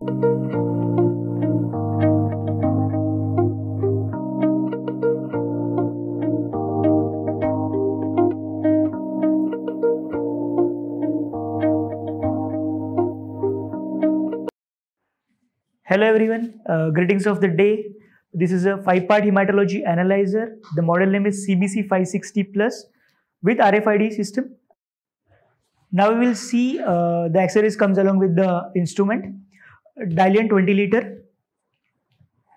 Hello everyone, uh, greetings of the day. This is a five-part hematology analyzer. The model name is CBC 560 Plus with RFID system. Now we will see uh, the accessories comes along with the instrument. Diluent 20 liter,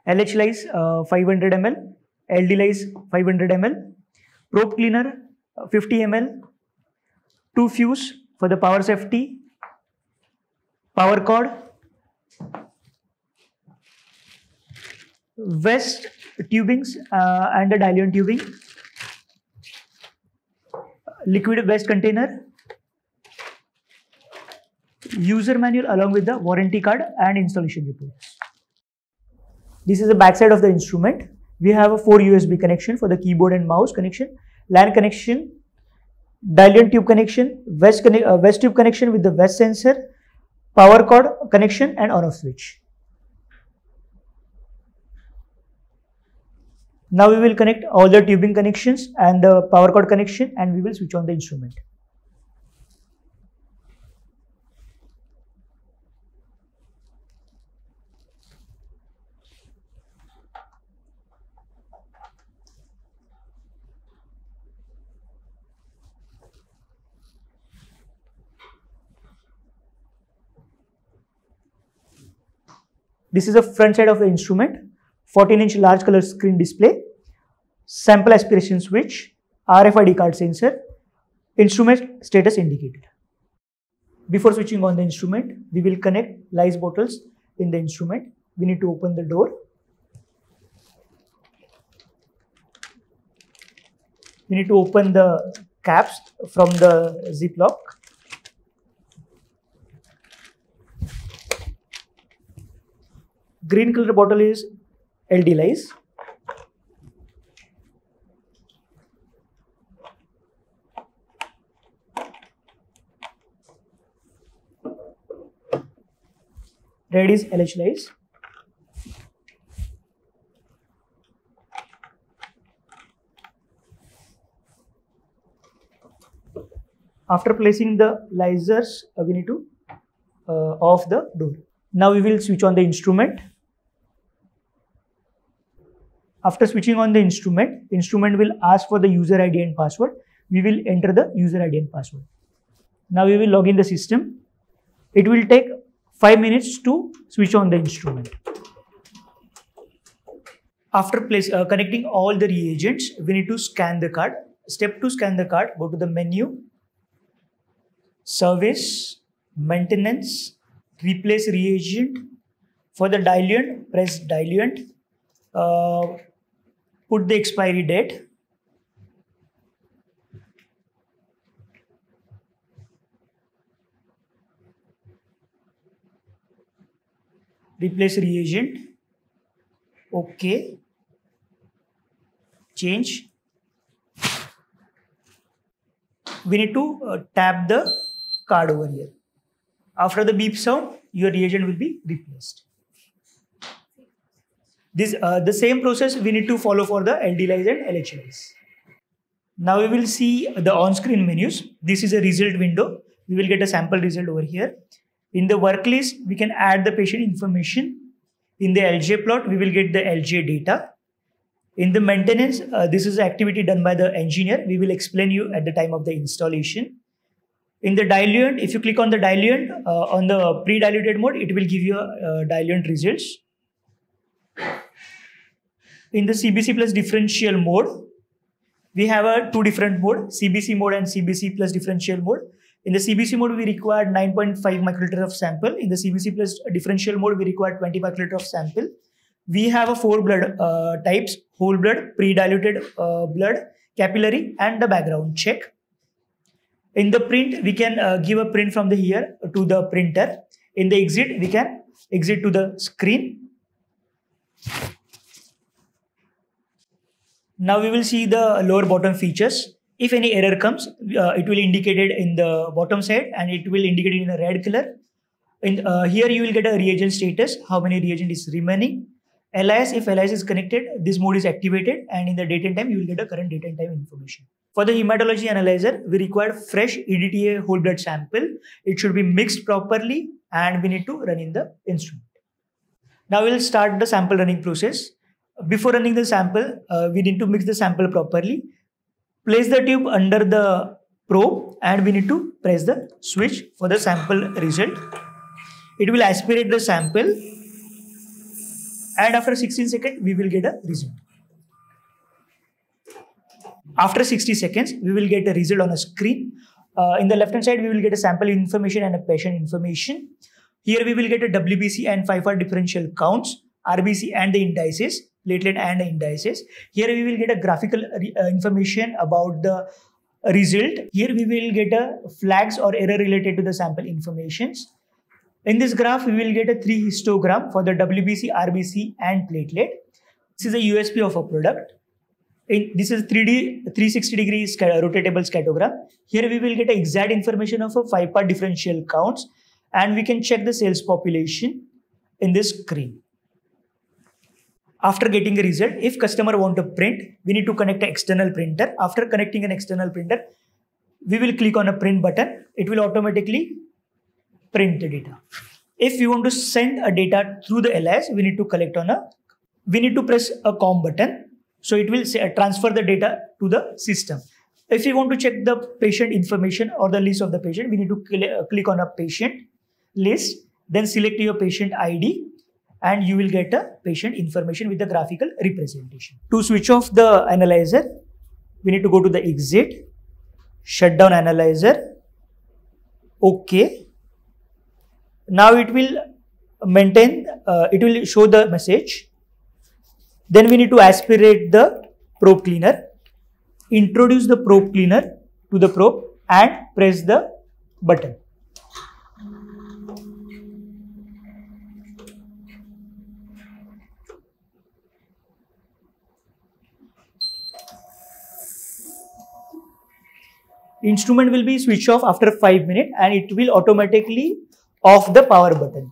LH lyse uh, 500 ml, LD lyse 500 ml, probe cleaner uh, 50 ml, two fuse for the power safety, power cord, vest tubings uh, and the diluent tubing, liquid vest container, user manual along with the warranty card and installation reports. This is the backside of the instrument. We have a 4 USB connection for the keyboard and mouse connection, LAN connection, diluent tube connection, west, conne uh, vest tube connection with the west sensor, power cord connection and on off switch. Now we will connect all the tubing connections and the power cord connection and we will switch on the instrument. This is the front side of the instrument, 14 inch large color screen display, sample aspiration switch, RFID card sensor, instrument status indicated. Before switching on the instrument, we will connect lyse bottles in the instrument. We need to open the door. We need to open the caps from the ziplock. Green color bottle is LD lyse. Red is LH lyse. After placing the lysers, uh, we need to uh, off the door. Now we will switch on the instrument. After switching on the instrument, instrument will ask for the user ID and password. We will enter the user ID and password. Now we will log in the system. It will take 5 minutes to switch on the instrument. After place, uh, connecting all the reagents, we need to scan the card. Step to scan the card, go to the menu, service, maintenance, replace reagent. For the diluent, press diluent. Uh, put the expiry date. Replace reagent. OK. Change. We need to uh, tap the card over here. After the beep sound, your reagent will be replaced. This uh, the same process we need to follow for the LD lyse and LH lyse. Now we will see the on-screen menus. This is a result window. We will get a sample result over here. In the work list, we can add the patient information. In the LJ plot, we will get the LJ data. In the maintenance, uh, this is activity done by the engineer. We will explain you at the time of the installation. In the diluent, if you click on the diluent uh, on the pre-diluted mode, it will give you uh, diluent results. In the CBC plus differential mode, we have a two different mode, CBC mode and CBC plus differential mode. In the CBC mode, we require 9.5 microliter of sample. In the CBC plus differential mode, we require 20 microliter of sample. We have a four blood uh, types, whole blood, pre-diluted uh, blood, capillary, and the background check. In the print, we can uh, give a print from the here to the printer. In the exit, we can exit to the screen. Now we will see the lower bottom features. If any error comes, uh, it will indicate it in the bottom side and it will indicate it in a red color. In, uh, here you will get a reagent status, how many reagent is remaining. LIS, if LIS is connected, this mode is activated and in the date and time, you will get a current date and time information. For the hematology analyzer, we require fresh EDTA whole blood sample. It should be mixed properly and we need to run in the instrument. Now we'll start the sample running process. Before running the sample, uh, we need to mix the sample properly. Place the tube under the probe and we need to press the switch for the sample result. It will aspirate the sample and after 16 seconds we will get a result. After 60 seconds we will get a result on a screen. Uh, in the left hand side we will get a sample information and a patient information. Here we will get a WBC and 5R differential counts, RBC and the indices, platelet and indices. Here we will get a graphical uh, information about the result. Here we will get a flags or error related to the sample informations. In this graph, we will get a three histogram for the WBC, RBC and platelet. This is a USP of a product. In, this is 3D 360 degree rotatable scattergram. Here we will get exact information of a five part differential counts and we can check the cells population in this screen. After getting a result, if customer want to print, we need to connect an external printer. After connecting an external printer, we will click on a print button. It will automatically print the data. If we want to send a data through the LIS, we need to collect on a, we need to press a COM button. So it will say, uh, transfer the data to the system. If we want to check the patient information or the list of the patient, we need to cl uh, click on a patient list, then select your patient ID and you will get a patient information with the graphical representation. To switch off the analyzer, we need to go to the exit, shut down analyzer, OK, now it will maintain, uh, it will show the message. Then we need to aspirate the probe cleaner, introduce the probe cleaner to the probe and press the button. Instrument will be switched off after 5 minutes and it will automatically off the power button.